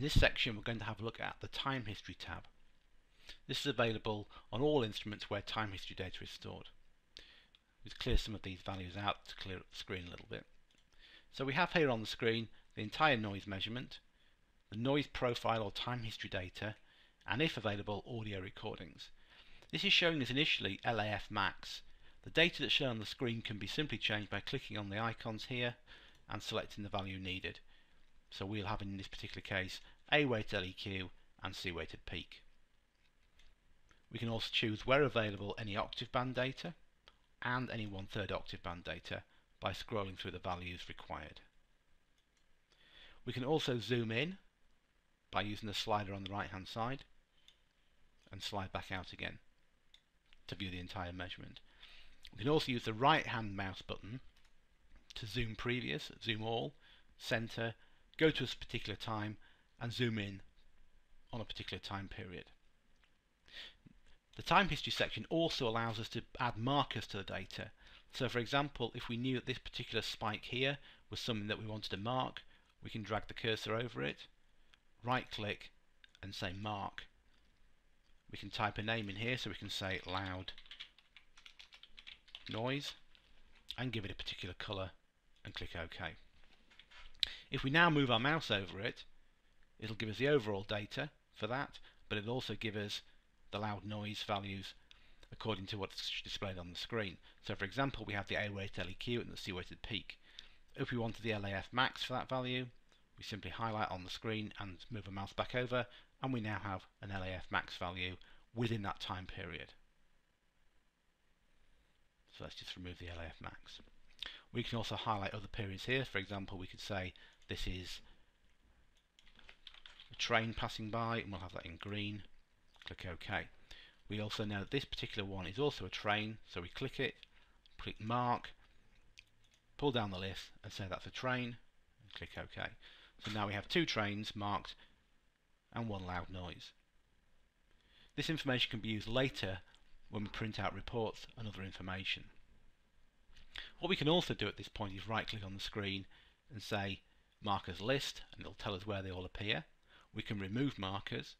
In this section we're going to have a look at the time history tab. This is available on all instruments where time history data is stored. Let's clear some of these values out to clear up the screen a little bit. So we have here on the screen the entire noise measurement, the noise profile or time history data, and if available audio recordings. This is showing us initially LAF max. The data that's shown on the screen can be simply changed by clicking on the icons here and selecting the value needed. So we'll have in this particular case A weighted LEQ and C weighted peak. We can also choose where available any octave band data and any one third octave band data by scrolling through the values required. We can also zoom in by using the slider on the right hand side and slide back out again to view the entire measurement. We can also use the right hand mouse button to zoom previous, zoom all, center, go to a particular time and zoom in on a particular time period. The time history section also allows us to add markers to the data. So for example, if we knew that this particular spike here was something that we wanted to mark, we can drag the cursor over it, right click and say mark. We can type a name in here so we can say loud noise and give it a particular colour and click OK. If we now move our mouse over it, it'll give us the overall data for that, but it'll also give us the loud noise values according to what's displayed on the screen. So for example, we have the A-weighted LEQ and the C-weighted peak. If we wanted the LAF max for that value, we simply highlight on the screen and move a mouse back over, and we now have an LAF max value within that time period. So let's just remove the LAF max. We can also highlight other periods here. For example, we could say this is a train passing by, and we'll have that in green. Click OK. We also know that this particular one is also a train, so we click it, click Mark, pull down the list, and say that's a train, and click OK. So now we have two trains marked and one loud noise. This information can be used later when we print out reports and other information. What we can also do at this point is right click on the screen and say markers list and it'll tell us where they all appear. We can remove markers,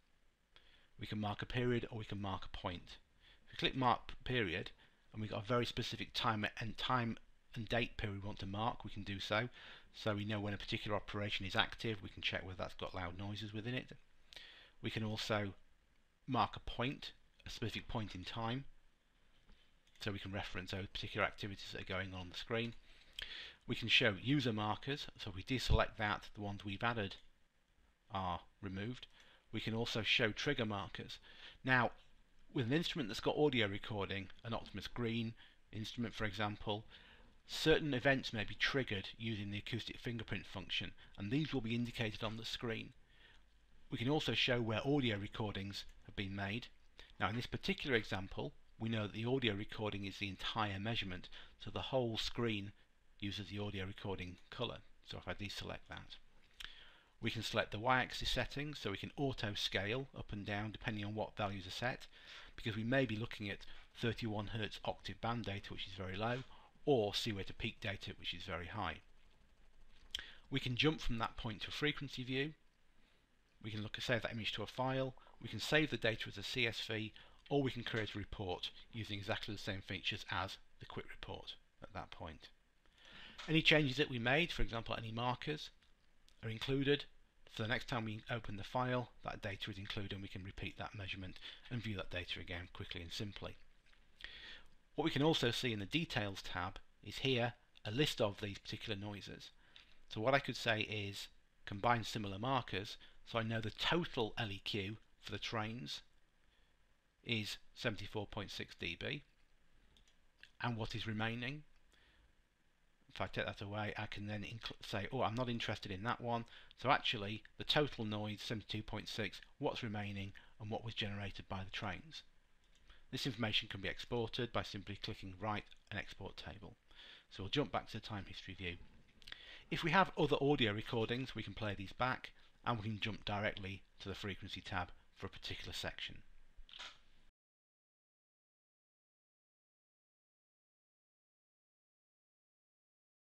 we can mark a period or we can mark a point. If we click mark period and we've got a very specific time and time and date period we want to mark, we can do so. So we know when a particular operation is active, we can check whether that's got loud noises within it. We can also mark a point a specific point in time so we can reference those particular activities that are going on on the screen. We can show user markers, so if we deselect that, the ones we've added are removed. We can also show trigger markers. Now, with an instrument that's got audio recording, an Optimus Green instrument for example, certain events may be triggered using the acoustic fingerprint function, and these will be indicated on the screen. We can also show where audio recordings have been made, now in this particular example, we know that the audio recording is the entire measurement, so the whole screen uses the audio recording colour. So if I deselect that, we can select the y-axis settings, so we can auto scale up and down depending on what values are set, because we may be looking at 31 Hz octave band data, which is very low, or C weighted peak data, which is very high. We can jump from that point to a frequency view. We can look at save that image to a file, we can save the data as a CSV or we can create a report using exactly the same features as the quick report at that point. Any changes that we made, for example any markers, are included. So the next time we open the file, that data is included and we can repeat that measurement and view that data again quickly and simply. What we can also see in the Details tab is here a list of these particular noises. So what I could say is combine similar markers so I know the total LEQ for the trains is 74.6 dB and what is remaining if I take that away I can then say oh I'm not interested in that one. So actually the total noise 72.6 what's remaining and what was generated by the trains. This information can be exported by simply clicking write an export table. So we'll jump back to the time history view. If we have other audio recordings we can play these back and we can jump directly to the frequency tab for a particular section.